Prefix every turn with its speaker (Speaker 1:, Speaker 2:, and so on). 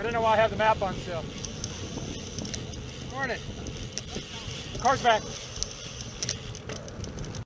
Speaker 1: I don't know why I have the map on still. Morning. The car's back.